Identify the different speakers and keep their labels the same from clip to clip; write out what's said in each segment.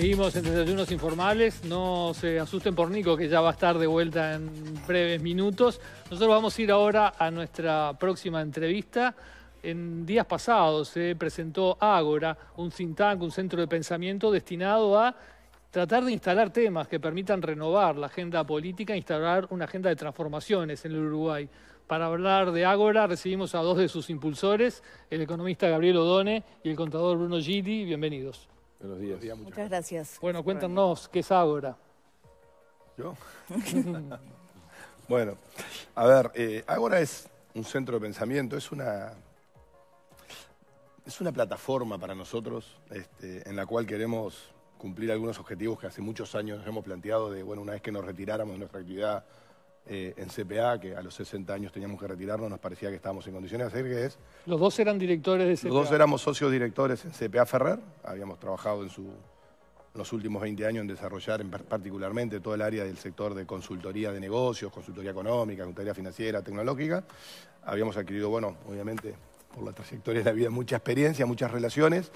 Speaker 1: Seguimos en Desayunos Informales. No se asusten por Nico, que ya va a estar de vuelta en breves minutos. Nosotros vamos a ir ahora a nuestra próxima entrevista. En días pasados se presentó Ágora, un think tank, un centro de pensamiento destinado a tratar de instalar temas que permitan renovar la agenda política e instalar una agenda de transformaciones en el Uruguay. Para hablar de Ágora recibimos a dos de sus impulsores, el economista Gabriel Odone y el contador Bruno Gili. Bienvenidos.
Speaker 2: Buenos días.
Speaker 3: Muchas gracias.
Speaker 1: Bueno, cuéntanos qué es Ágora.
Speaker 2: ¿Yo? bueno, a ver, eh, Ágora es un centro de pensamiento, es una, es una plataforma para nosotros este, en la cual queremos cumplir algunos objetivos que hace muchos años nos hemos planteado de, bueno, una vez que nos retiráramos de nuestra actividad eh, en CPA, que a los 60 años teníamos que retirarnos, nos parecía que estábamos en condiciones de hacer, que es...
Speaker 1: Los dos eran directores de CPA.
Speaker 2: Los dos éramos socios directores en CPA Ferrer, habíamos trabajado en, su, los últimos 20 años en desarrollar en particularmente todo el área del sector de consultoría de negocios, consultoría económica, consultoría financiera, tecnológica. Habíamos adquirido, bueno, obviamente por la trayectoria de la vida, mucha experiencia, muchas relaciones.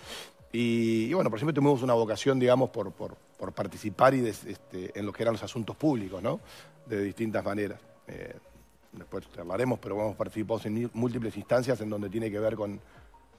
Speaker 2: Y, bueno, por siempre tuvimos una vocación, digamos, por, por, participar y este, en lo que eran los asuntos públicos, ¿no? de distintas maneras. Eh, después hablaremos, pero hemos participado en múltiples instancias en donde tiene que ver con,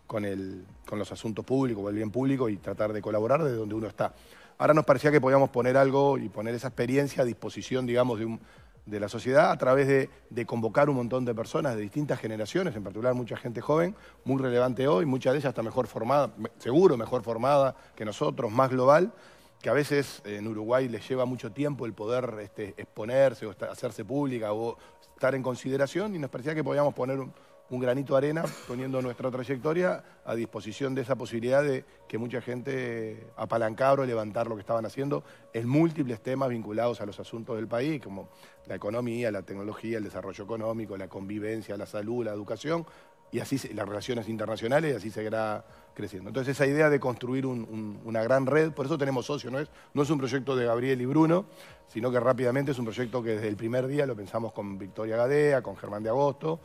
Speaker 2: con, el, con los asuntos públicos o el bien público y tratar de colaborar desde donde uno está. Ahora nos parecía que podíamos poner algo y poner esa experiencia a disposición, digamos, de, un, de la sociedad a través de, convocar un montón de personas de distintas generaciones, en particular mucha gente joven, muy relevante hoy, muchas de ellas está mejor formada, seguro mejor formada que nosotros, más global, que a veces en Uruguay les lleva mucho tiempo el poder este, exponerse o hacerse pública o estar en consideración y nos parecía que podíamos poner un, granito de arena poniendo nuestra trayectoria a disposición de esa posibilidad de que mucha gente apalancar o levantar lo que estaban haciendo en múltiples temas vinculados a los asuntos del país, como la economía, la tecnología, el desarrollo económico, la convivencia, la salud, la educación, y así las relaciones internacionales y así seguirá creciendo. Entonces esa idea de construir una gran red, por eso tenemos socios, no es, no es un proyecto de Gabriel y Bruno, sino que rápidamente es un proyecto que desde el primer día lo pensamos con Victoria Gadea, con Germán de Agosto,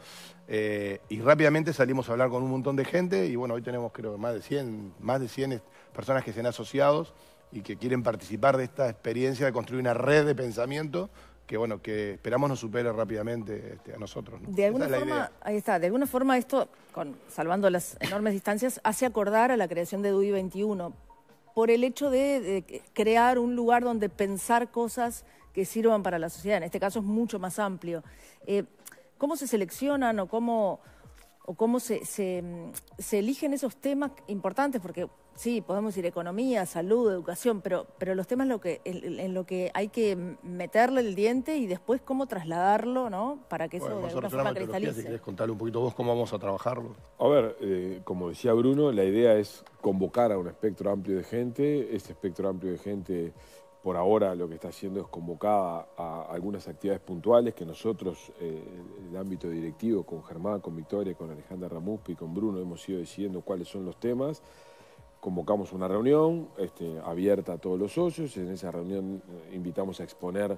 Speaker 2: eh, y rápidamente salimos a hablar con un montón de gente y bueno, hoy tenemos creo más de 100, más de 100 personas que se han asociado y que quieren participar de esta experiencia de construir una red de pensamiento que bueno, que esperamos nos supere rápidamente este, a nosotros.
Speaker 3: De alguna forma, ahí está, de alguna forma esto, con, salvando las enormes distancias, hace acordar a la creación de DUI 21 por el hecho de, crear un lugar donde pensar cosas que sirvan para la sociedad. En este caso es mucho más amplio. Eh, ¿Cómo se seleccionan o cómo, o cómo se, se eligen esos temas importantes? Porque Sí, podemos decir economía, salud, educación, pero, pero los temas lo que, en, lo que hay que meterle el diente y después cómo trasladarlo, ¿no? Para que eso de alguna forma cristalice.
Speaker 2: Si querés contarle un poquito vos cómo vamos a trabajarlo.
Speaker 4: A ver, eh, como decía Bruno, la idea es convocar a un espectro amplio de gente. Ese espectro amplio de gente por ahora lo que está haciendo es convocar a algunas actividades puntuales que nosotros, eh, el ámbito directivo, con Germán, con Victoria, con Alejandra Ramuspi con Bruno, hemos ido decidiendo cuáles son los temas convocamos una reunión este, abierta a todos los socios. En esa reunión eh, invitamos a exponer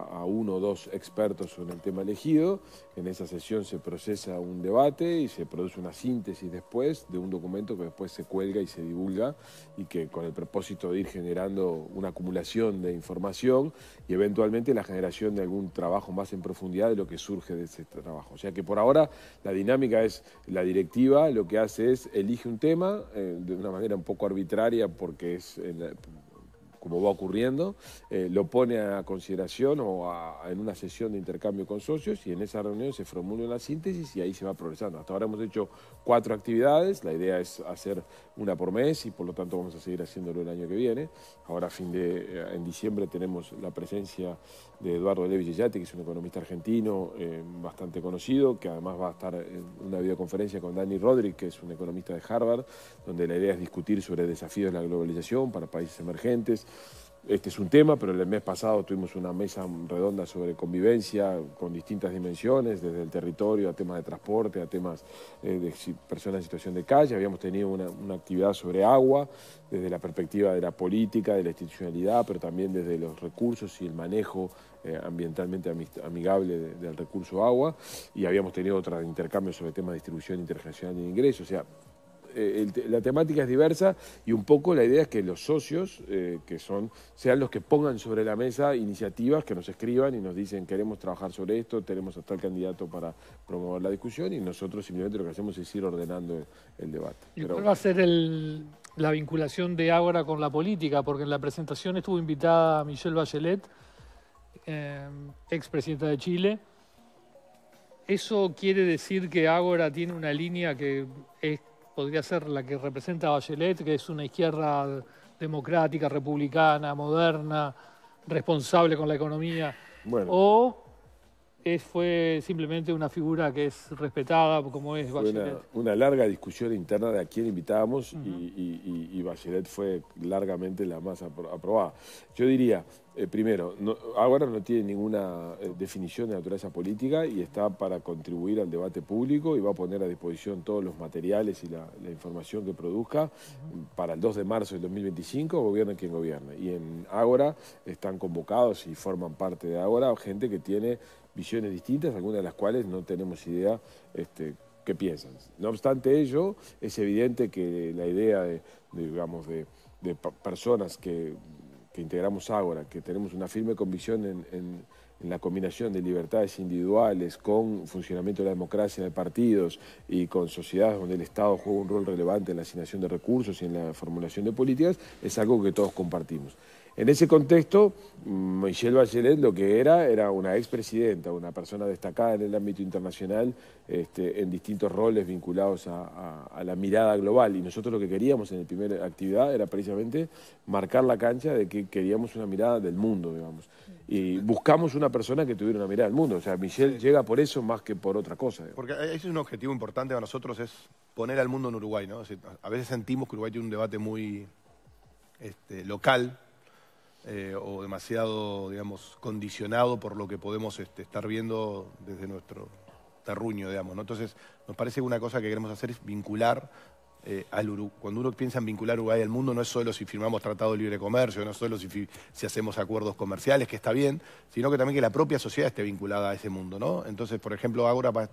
Speaker 4: a, uno o dos expertos en el tema elegido. En esa sesión se procesa un debate y se produce una síntesis después de un documento que después se cuelga y se divulga y que con el propósito de ir generando una acumulación de información y eventualmente la generación de algún trabajo más en profundidad de lo que surge de ese trabajo. O sea que por ahora la dinámica es la directiva, lo que hace es elige un tema eh, de una manera un poco arbitraria porque es como va ocurriendo, eh, lo pone a consideración o en una sesión de intercambio con socios y en esa reunión se formula una síntesis y ahí se va progresando. Hasta ahora hemos hecho cuatro actividades, la idea es hacer una por mes y por lo tanto vamos a seguir haciéndolo el año que viene. Ahora fin de, eh, en diciembre tenemos la presencia de Eduardo Levi Gillati, que es un economista argentino eh, bastante conocido, que además va a estar en una videoconferencia con Dani Rodríguez, que es un economista de Harvard, donde la idea es discutir sobre desafíos de la globalización para países emergentes. Este es un tema, pero el mes pasado tuvimos una mesa redonda sobre convivencia con distintas dimensiones, desde el territorio a temas de transporte, a temas eh, de personas en situación de calle. Habíamos tenido una, actividad sobre agua, desde la perspectiva de la política, de la institucionalidad, pero también desde los recursos y el manejo eh, ambientalmente amigable del recurso agua. Y habíamos tenido otra intercambio sobre temas de distribución internacional de ingresos. Sea, eh, la temática es diversa y un poco la idea es que los socios, eh, que son, sean los que pongan sobre la mesa iniciativas, que nos escriban y nos dicen queremos trabajar sobre esto, tenemos hasta el candidato para promover la discusión y nosotros simplemente lo que hacemos es ir ordenando el, debate.
Speaker 1: ¿Y cuál va a ser la vinculación de Ágora con la política? Porque en la presentación estuvo invitada Michelle Bachelet, eh, expresidenta de Chile, ¿Eso quiere decir que Ágora tiene una línea que podría ser la que representa a Bachelet, que es una izquierda democrática, republicana, moderna, responsable con la economía? ¿O es, fue simplemente una figura que es respetada como es Bachelet.
Speaker 4: Una, una, larga discusión interna de a quién invitábamos y, Bachelet fue largamente la más aprobada. Yo diría, eh, primero, ahora no tiene ninguna eh, definición de naturaleza política y está para contribuir al debate público y va a poner a disposición todos los materiales y la, información que produzca para el 2 de marzo del 2025, gobierne quien gobierne. Y en Ágora están convocados y forman parte de Ágora gente que tiene visiones distintas, algunas de las cuales no tenemos idea este, qué piensan. No obstante ello, es evidente que la idea de, digamos, de, personas que, integramos Ágora, que tenemos una firme convicción en, la combinación de libertades individuales con funcionamiento de la democracia de partidos y con sociedades donde el Estado juega un rol relevante en la asignación de recursos y en la formulación de políticas, es algo que todos compartimos. En ese contexto, Michelle Bachelet lo que era era una expresidenta, una persona destacada en el ámbito internacional este, en distintos roles vinculados a, la mirada global. Y nosotros lo que queríamos en la primera actividad era precisamente marcar la cancha de que queríamos una mirada del mundo, digamos. Y buscamos una persona que tuviera una mirada del mundo. O sea, Michelle llega por eso más que por otra cosa.
Speaker 2: Porque ese es un objetivo importante para nosotros, es poner al mundo en Uruguay. ¿no? a veces sentimos que Uruguay tiene un debate muy este, local eh, o demasiado, digamos, condicionado por lo que podemos este, estar viendo desde nuestro terruño, digamos. Entonces, nos parece que una cosa que queremos hacer es vincular eh, al Uruguay. Cuando uno piensa en vincular Uruguay al mundo, no es solo si firmamos tratados de libre comercio, no es solo si, si, hacemos acuerdos comerciales, que está bien, sino que también que la propia sociedad esté vinculada a ese mundo, ¿no? Entonces, por ejemplo, Agora va,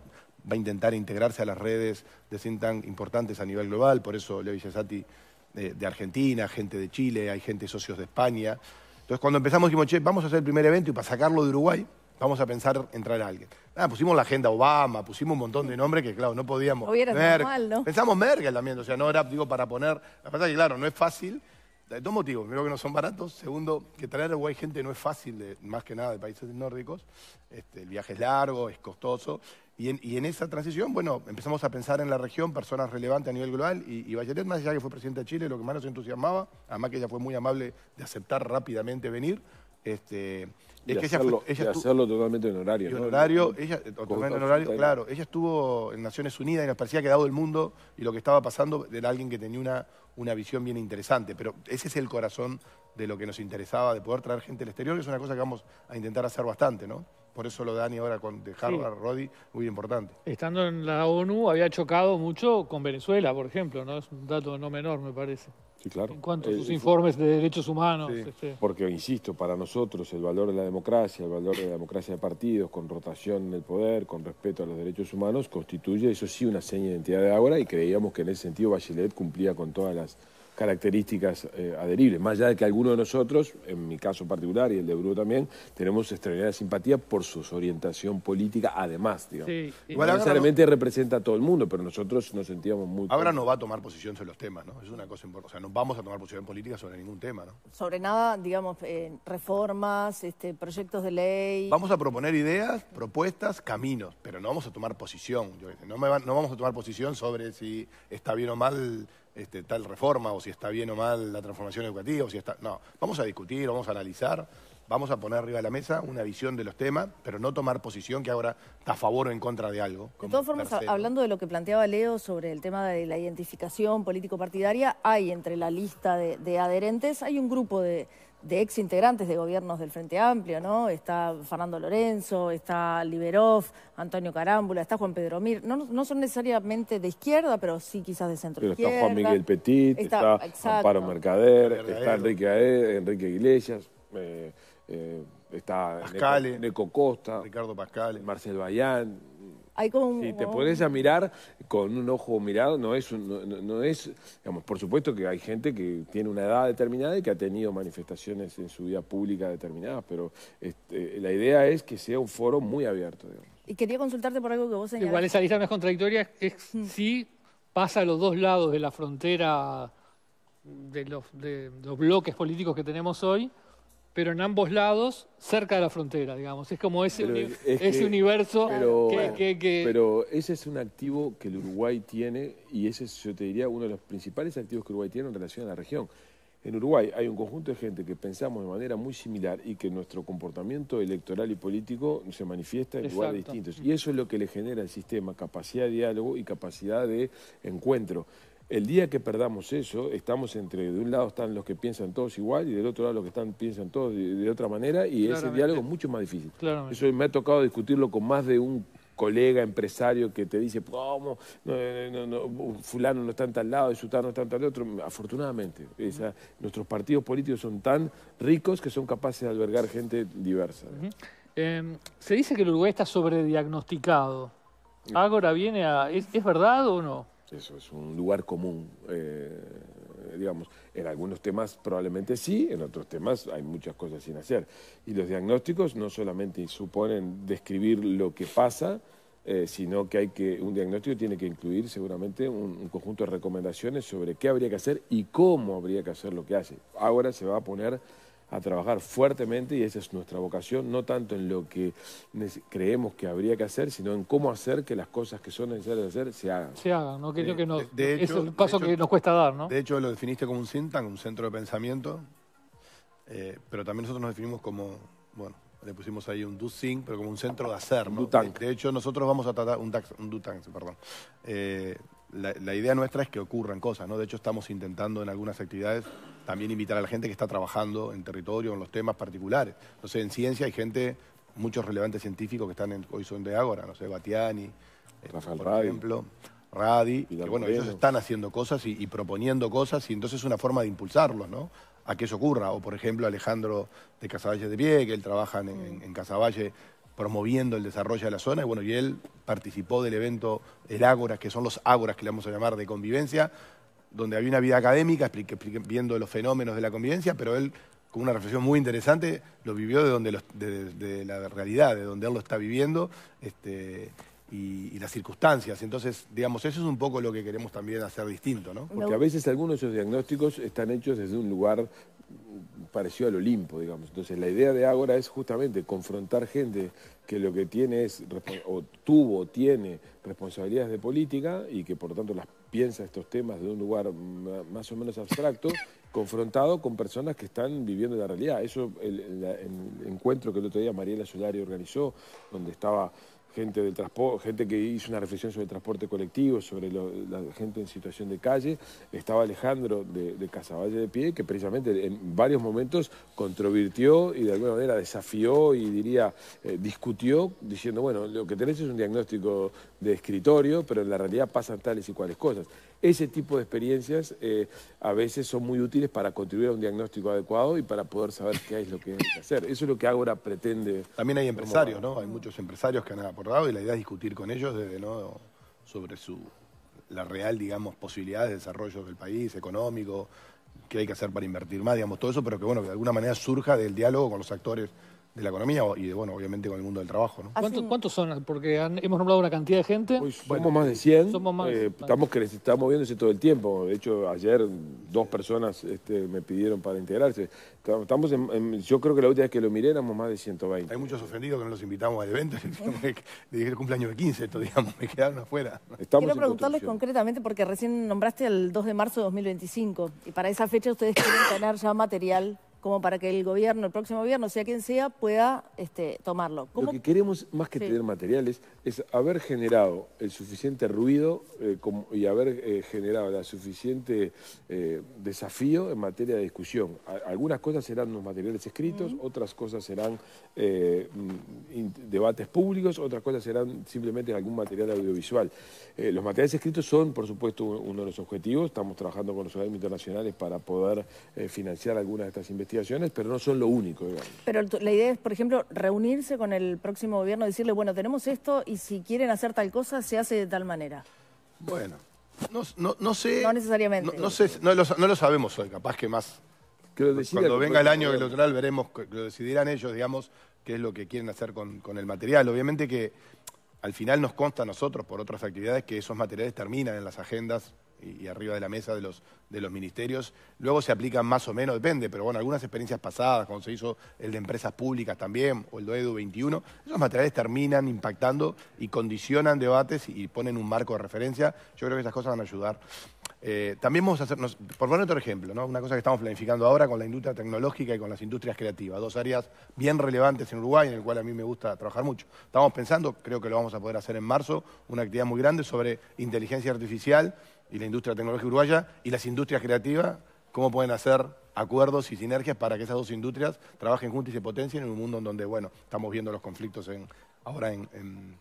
Speaker 2: a intentar integrarse a las redes de think tan importantes a nivel global, por eso Leo Villasati de, Argentina, gente de Chile, hay gente socios de España. Entonces cuando empezamos dijimos, che, vamos a hacer el primer evento y para sacarlo de Uruguay vamos a pensar entrar a alguien. Ah, pusimos la agenda Obama, pusimos un montón de nombres que, claro, no podíamos.
Speaker 3: Merkel. ¿no?
Speaker 2: Pensamos Merkel también, o sea, no era, digo, para poner. La verdad que, claro, no es fácil. De dos motivos. Primero, que no son baratos. Segundo, que traer a Uruguay gente no es fácil, más que nada de países nórdicos. Este, el viaje es largo, es costoso. Y en, esa transición, bueno, empezamos a pensar en la región, personas relevantes a nivel global, y, y más allá que fue presidente de Chile, lo que más nos entusiasmaba, además que ella fue muy amable de aceptar rápidamente venir, este,
Speaker 4: es que hacerlo, ella, hacerlo totalmente en horario.
Speaker 2: En horario, ella, totalmente en horario, claro, ella estuvo en Naciones Unidas y nos parecía que dado el mundo y lo que estaba pasando era alguien que tenía una, una visión bien interesante, pero ese es el corazón de lo que nos interesaba, de poder traer gente del exterior, que es una cosa que vamos a intentar hacer bastante, ¿no? Por eso lo de Dani ahora con de Harvard, Roddy, muy importante.
Speaker 1: Estando en la ONU había chocado mucho con Venezuela, por ejemplo, ¿no? Es un dato no menor, me parece.
Speaker 4: Sí, claro.
Speaker 1: En cuanto a sus informes de derechos humanos.
Speaker 4: Este. Porque, insisto, para nosotros el valor de la democracia, el valor de la democracia de partidos, con rotación en el poder, con respeto a los derechos humanos, constituye, eso sí, una seña de identidad de ahora y creíamos que en ese sentido Bachelet cumplía con todas las características eh, adheribles, más allá de que algunos de nosotros, en mi caso particular y el de Bruno también, tenemos extraordinaria simpatía por su orientación política, además, digamos. Sí. Igual necesariamente representa a todo el mundo, pero nosotros nos sentíamos muy...
Speaker 2: Ahora no va a tomar posición sobre los temas, ¿no? Es una cosa importante, o sea, no vamos a tomar posición política sobre ningún tema, ¿no?
Speaker 3: Sobre nada, digamos, eh, reformas, este, proyectos de ley...
Speaker 2: Vamos a proponer ideas, propuestas, caminos, pero no vamos a tomar posición, no, no vamos a tomar posición sobre si está bien o mal este, tal reforma o si está bien o mal la transformación educativa o si está... No, vamos a discutir, vamos a analizar, vamos a poner arriba de la mesa una visión de los temas, pero no tomar posición que ahora está a favor o en contra de algo.
Speaker 3: De todas formas, hablando de lo que planteaba Leo sobre el tema de la identificación político-partidaria, hay entre la lista de adherentes, hay un grupo de de ex integrantes de gobiernos del Frente Amplio, ¿no? Está Fernando Lorenzo, está Liberov, Antonio Carámbula, está Juan Pedro Mir. No, son necesariamente de izquierda, pero sí quizás de centro pero
Speaker 4: Está Juan Miguel Petit, está, Amparo Mercader, está Enrique Aed, Enrique Iglesias, eh, eh, está
Speaker 2: Pascale,
Speaker 4: Neco, Costa,
Speaker 2: Ricardo Pascale,
Speaker 4: Marcel Bayán.
Speaker 3: Hay como
Speaker 4: Si te pones a mirar con un ojo mirado, no es, no, es, digamos, por supuesto que hay gente que tiene una edad determinada y que ha tenido manifestaciones en su vida pública determinadas, pero este, la idea es que sea un foro muy abierto.
Speaker 3: Y quería consultarte por algo que vos señalaste.
Speaker 1: Igual esa lista no es contradictoria, es mm. si pasa a los dos lados de la frontera de los, de los bloques políticos que tenemos hoy, pero en ambos lados, cerca de la frontera, digamos. Es como ese, ese universo
Speaker 4: pero,
Speaker 1: que,
Speaker 4: Pero ese es un activo que el Uruguay tiene y ese es, yo te diría, uno de los principales activos que Uruguay tiene en relación a la región. En Uruguay hay un conjunto de gente que pensamos de manera muy similar y que nuestro comportamiento electoral y político se manifiesta en lugares distintos. Y eso es lo que le genera al sistema, capacidad de diálogo y capacidad de encuentro. El día que perdamos eso, estamos entre, de un lado están los que piensan todos igual y del otro lado los que están piensan todos de, otra manera y ese diálogo es mucho más difícil. Eso me ha tocado discutirlo con más de un colega empresario que te dice, ¿cómo? fulano no está en tal lado, sutano no está en tal otro. Afortunadamente, nuestros partidos políticos son tan ricos que son capaces de albergar gente diversa.
Speaker 1: Em, se dice que el Uruguay está sobrediagnosticado. ¿Ágora viene a... ¿Es verdad o no?
Speaker 4: Eso es un lugar común, eh, digamos. En algunos temas probablemente sí, en otros temas hay muchas cosas sin hacer. Y los diagnósticos no solamente suponen describir lo que pasa, eh, sino que hay que un diagnóstico tiene que incluir seguramente un, un, conjunto de recomendaciones sobre qué habría que hacer y cómo habría que hacer lo que hace. Ahora se va a poner a trabajar fuertemente y esa es nuestra vocación, no tanto en lo que creemos que habría que hacer, sino en cómo hacer que las cosas que son necesarias hacer se hagan.
Speaker 1: Se hagan, ¿no? Que, que es el paso que nos cuesta dar, ¿no?
Speaker 2: De hecho, lo definiste como un think un centro de pensamiento, eh, pero también nosotros nos definimos como, bueno, le pusimos ahí un do think, pero como un centro de hacer, ¿no? De, hecho, nosotros vamos a tratar, un, un do tank, perdón. Eh, la, idea nuestra es que ocurran cosas, ¿no? De hecho, estamos intentando en algunas actividades también invitar a la gente que está trabajando en territorio, en los temas particulares. No sé, en ciencia hay gente, muchos relevantes científicos que están en, hoy son de Ágora, no sé, Batiani, eh, por ejemplo, Radi, que bueno, ellos están haciendo cosas y, proponiendo cosas y entonces es una forma de impulsarlos, ¿no? A que eso ocurra. O por ejemplo Alejandro de Casaballe de Pie, que él trabaja en, en Casaballe promoviendo el desarrollo de la zona, y bueno, y él participó del evento El Ágora, que son los Ágoras que le vamos a llamar de convivencia, donde había una vida académica viendo los fenómenos de la convivencia, pero él, con una reflexión muy interesante, lo vivió de, donde de, la realidad, de donde él lo está viviendo este, y, las circunstancias. Entonces, digamos, eso es un poco lo que queremos también hacer distinto, ¿no?
Speaker 4: Porque a veces algunos de esos diagnósticos están hechos desde un lugar parecido al Olimpo, digamos. Entonces la idea de Ágora es justamente confrontar gente que lo que tiene es, o tuvo, o tiene responsabilidades de política y que por lo tanto las piensa estos temas de un lugar más o menos abstracto, confrontado con personas que están viviendo la realidad. Eso, el, el encuentro que el otro día Mariela Solari organizó, donde estaba gente del gente que hizo una reflexión sobre el transporte colectivo, sobre la gente en situación de calle. Estaba Alejandro de, de, de Pie, que precisamente en varios momentos controvirtió y de alguna manera desafió y diría, eh, discutió, diciendo, bueno, lo que tenés es un diagnóstico de escritorio, pero en la realidad pasan tales y cuales cosas. Ese tipo de experiencias eh, a veces son muy útiles para contribuir a un diagnóstico adecuado y para poder saber qué es lo que hay que hacer. Eso es lo que ahora pretende.
Speaker 2: También hay empresarios, ¿no? Hay muchos empresarios que han aportado y la idea es discutir con ellos desde, ¿no? sobre su la real, digamos, posibilidad de desarrollo del país, económico, qué hay que hacer para invertir más, digamos, todo eso, pero que bueno, que de alguna manera surja del diálogo con los actores de la economía y de, bueno, obviamente con el mundo del trabajo. ¿no?
Speaker 1: ¿Cuántos, son? Porque hemos nombrado una cantidad de gente.
Speaker 4: somos más de 100. Somos más, eh, estamos, estamos moviéndose todo el tiempo. De hecho, ayer dos personas este, me pidieron para integrarse. Estamos yo creo que la última vez que lo miré éramos más de 120.
Speaker 2: Hay muchos ofendidos que no los invitamos al evento. Le dije el cumpleaños de 15, esto, digamos, me quedaron afuera.
Speaker 3: Quiero preguntarles concretamente, porque recién nombraste el 2 de marzo de 2025, y para esa fecha ustedes quieren tener ya material como para que el gobierno, el próximo gobierno, sea quien sea, pueda este, tomarlo.
Speaker 4: Lo que queremos, más que tener materiales, es haber generado el suficiente ruido eh, y haber eh, generado el suficiente eh, desafío en materia de discusión. algunas cosas serán los materiales escritos, otras cosas serán debates públicos, otras cosas serán simplemente algún material audiovisual. los materiales escritos son, por supuesto, uno de los objetivos. Estamos trabajando con los organismos internacionales para poder financiar algunas de estas investigaciones investigaciones, pero no son lo único, digamos.
Speaker 3: Pero la idea es, por ejemplo, reunirse con el próximo gobierno, decirle, bueno, tenemos esto y si quieren hacer tal cosa, se hace de tal manera.
Speaker 2: Bueno, no, no- no sé.
Speaker 3: No necesariamente.
Speaker 2: No, no sé, no lo, no lo sabemos hoy, capaz que más.
Speaker 4: Que lo decida
Speaker 2: Cuando venga el año electoral veremos, que lo decidirán ellos, digamos, qué es lo que quieren hacer con, con el material. Obviamente que al final nos consta a nosotros, por otras actividades, que esos materiales terminan en las agendas y, arriba de la mesa de los, de los ministerios. Luego se aplican más o menos, depende, pero bueno, algunas experiencias pasadas, cuando se hizo el de empresas públicas también, o el de EDU 21, esos materiales terminan impactando y condicionan debates y ponen un marco de referencia. Yo creo que esas cosas van a ayudar. Eh, también vamos a hacernos, por poner otro ejemplo, ¿no? una cosa que estamos planificando ahora con la industria tecnológica y con las industrias creativas, dos áreas bien relevantes en Uruguay, en el cual a mí me gusta trabajar mucho. Estamos pensando, creo que lo vamos a poder hacer en marzo, una actividad muy grande sobre inteligencia artificial y la industria tecnológica uruguaya y las industrias creativas, cómo pueden hacer acuerdos y sinergias para que esas dos industrias trabajen juntas y se potencien en un mundo en donde, bueno, estamos viendo los conflictos en, ahora en- en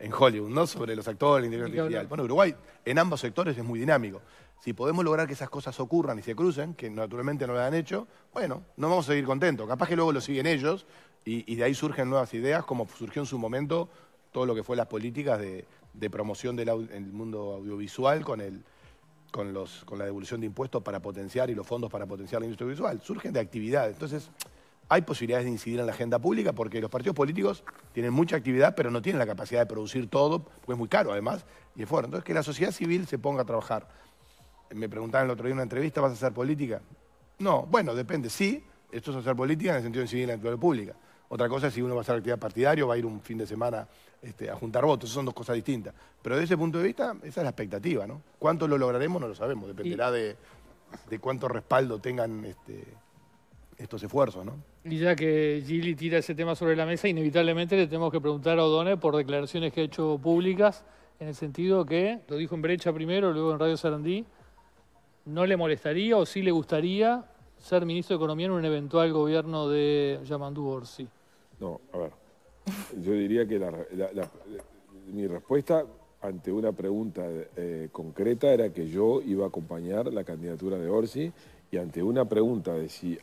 Speaker 2: en Hollywood, ¿no? Sobre los actores, la
Speaker 1: hablar.
Speaker 2: artificial. Bueno, Uruguay en ambos sectores es muy dinámico. Si podemos lograr que esas cosas ocurran y se crucen, que naturalmente no lo han hecho, bueno, no vamos a seguir contentos. Capaz que luego lo siguen ellos y, y de ahí surgen nuevas ideas, como surgió en su momento todo lo que fue las políticas de, de promoción del el mundo audiovisual con el con, los, con la devolución de impuestos para potenciar y los fondos para potenciar la industria audiovisual. Surgen de actividades. Entonces, hay posibilidades de incidir en la agenda pública porque los partidos políticos tienen mucha actividad, pero no tienen la capacidad de producir todo, porque es muy caro además, y es fuerte. Entonces, que la sociedad civil se ponga a trabajar. Me preguntaban el otro día en una entrevista, ¿vas a hacer política? No, bueno, depende. Sí, esto es hacer política en el sentido de incidir en la actividad pública. Otra cosa es si uno va a hacer actividad partidaria o va a ir un fin de semana este, a juntar votos. Esas son dos cosas distintas. Pero desde ese punto de vista, esa es la expectativa, ¿no? ¿Cuánto lo lograremos? No lo sabemos. Dependerá de, de cuánto respaldo tengan este, estos esfuerzos, ¿no?
Speaker 1: Y ya que Gili tira ese tema sobre la mesa, inevitablemente le tenemos que preguntar a O'Donnell por declaraciones que ha hecho públicas, en el sentido que, lo dijo en Brecha primero, luego en Radio Sarandí, no le molestaría o sí le gustaría ser ministro de Economía en un eventual gobierno de Yamandú Orsi.
Speaker 4: No, a ver. Yo diría que la- mi respuesta ante una pregunta eh, concreta era que yo iba a acompañar la candidatura de Orsi y ante una pregunta de si,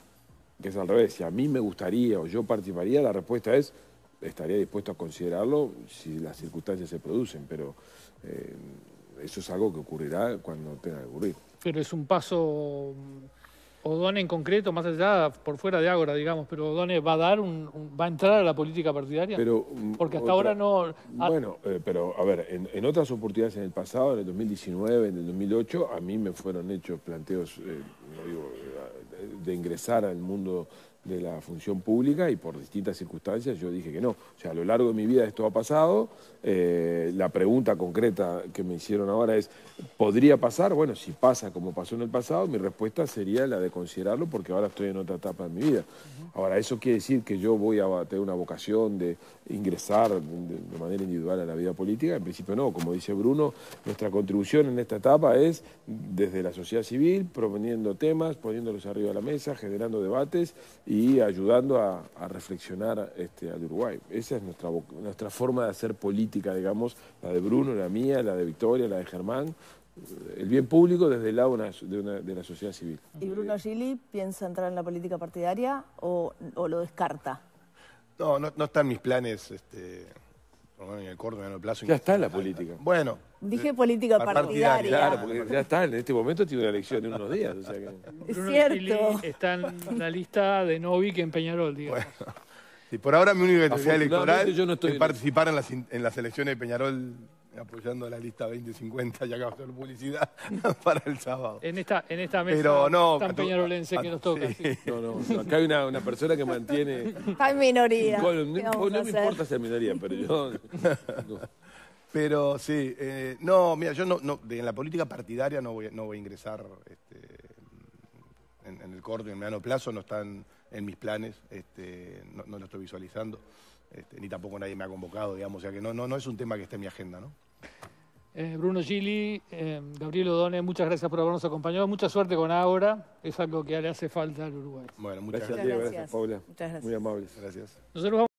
Speaker 4: que es al revés, si a mí me gustaría o yo participaría, la respuesta es estaría dispuesto a considerarlo si las circunstancias se producen, pero eh, eso es algo que ocurrirá cuando tenga que ocurrir.
Speaker 1: Pero es un paso, O'Donnell en concreto, más allá, por fuera de Ágora, digamos, pero O'Donnell va a dar, un, un- va a entrar a la política partidaria.
Speaker 4: Pero, mm,
Speaker 1: Porque hasta
Speaker 4: otra-
Speaker 1: ahora no... ah,
Speaker 4: Bueno, eh, pero a ver, en, en otras oportunidades en el pasado, en el 2019, en el 2008, a mí me fueron hechos planteos eh, no digo, eh, de ingresar al mundo de la función pública y por distintas circunstancias yo dije que no. O sea, a lo largo de mi vida esto ha pasado. Eh, la pregunta concreta que me hicieron ahora es, ¿podría pasar? Bueno, si pasa como pasó en el pasado, mi respuesta sería la de considerarlo porque ahora estoy en otra etapa de mi vida. Ahora, ¿eso quiere decir que yo voy a tener una vocación de ingresar de, manera individual a la vida política? En principio no. Como dice Bruno, nuestra contribución en esta etapa es desde la sociedad civil, proponiendo temas, poniéndolos arriba de la mesa, generando debates y ayudando a, a reflexionar este, al Uruguay. Esa es nuestra, nuestra forma de hacer política, digamos, la de Bruno, la mía, la de Victoria, la de Germán. El bien público desde el lado una- de, una- de la sociedad civil.
Speaker 3: ¿Y Bruno Gili piensa entrar en la política partidaria o, o lo descarta?
Speaker 2: No, no, no están mis planes este, por lo menos en el corto y mediano plazo.
Speaker 4: Ya está en la política.
Speaker 2: Bueno.
Speaker 3: Dije política
Speaker 2: partidaria,
Speaker 3: partidaria.
Speaker 4: Claro, porque ya está, en este momento tiene una elección en unos días. o sea que-
Speaker 3: Es cierto.
Speaker 1: Está en la lista de Novik en Peñarol, digamos.
Speaker 2: Sí, por ahora mi única
Speaker 4: Afortunadamente,
Speaker 2: electoral
Speaker 4: yo no estoy
Speaker 2: es
Speaker 4: en
Speaker 2: participar en las, en las elecciones de Peñarol apoyando la lista 2050, ya que va a hacer publicidad para el sábado.
Speaker 1: En esta, en esta mesa
Speaker 2: Pero no,
Speaker 1: tan peñarolense
Speaker 2: a-
Speaker 1: que nos toca.
Speaker 2: sí.
Speaker 1: sí.
Speaker 4: No, no, acá hay una, una persona que mantiene.
Speaker 3: Está en minoría.
Speaker 4: Bueno,
Speaker 3: ¿Qué
Speaker 4: no, me importa ser minoría, pero yo. no.
Speaker 2: Pero sí, eh, no, mira, yo no, no- de- en la política partidaria no voy, a- no voy a ingresar este, en, en el corto y en el mediano plazo, no están en mis planes, este, no, no lo estoy visualizando, este, ni tampoco nadie me ha convocado, digamos, o sea que no, no, no es un tema que esté en mi agenda, ¿no?
Speaker 1: Eh, Bruno Gili, eh, Gabriel O'Donnell, muchas gracias por habernos acompañado. Mucha suerte con Ágora, es algo que le hace falta al Uruguay.
Speaker 2: Bueno, muchas
Speaker 4: Gracias,
Speaker 2: gracias.
Speaker 4: Diego,
Speaker 3: gracias.
Speaker 4: gracias, Paula.
Speaker 3: Muchas gracias.
Speaker 4: Muy amables.
Speaker 2: gracias.
Speaker 1: Nosotros vamos